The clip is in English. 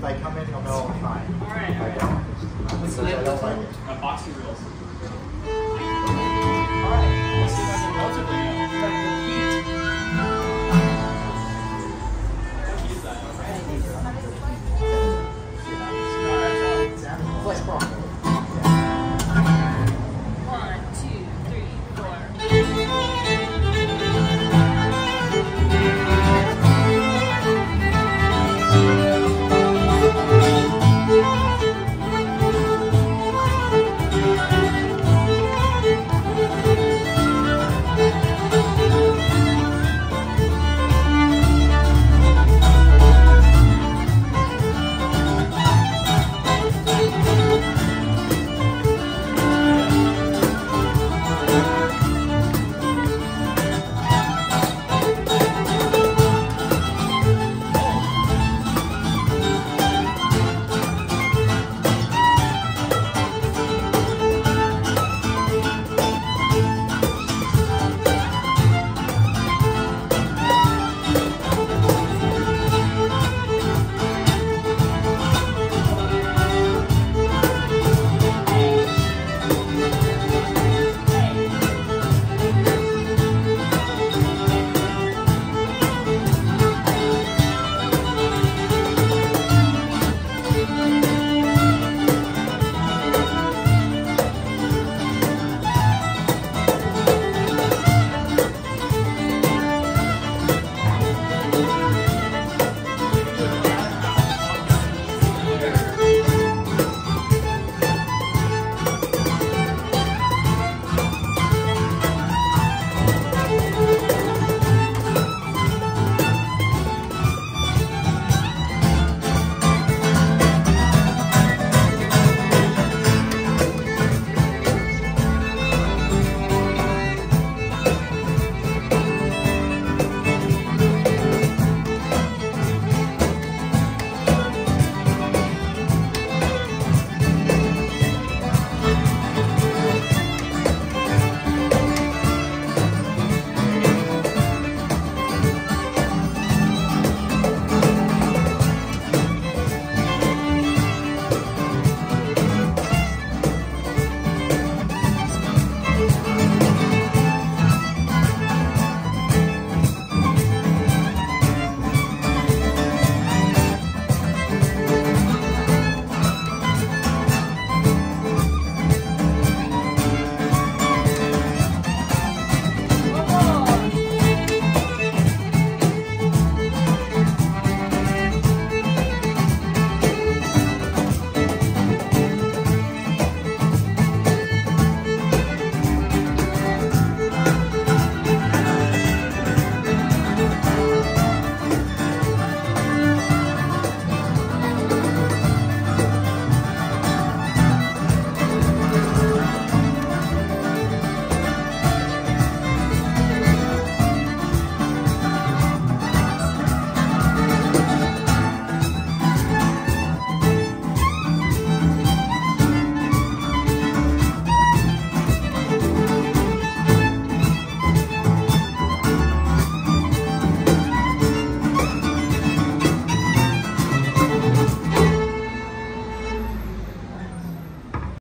they come in, I'll know all the time. All right, alright. If I boxing rules.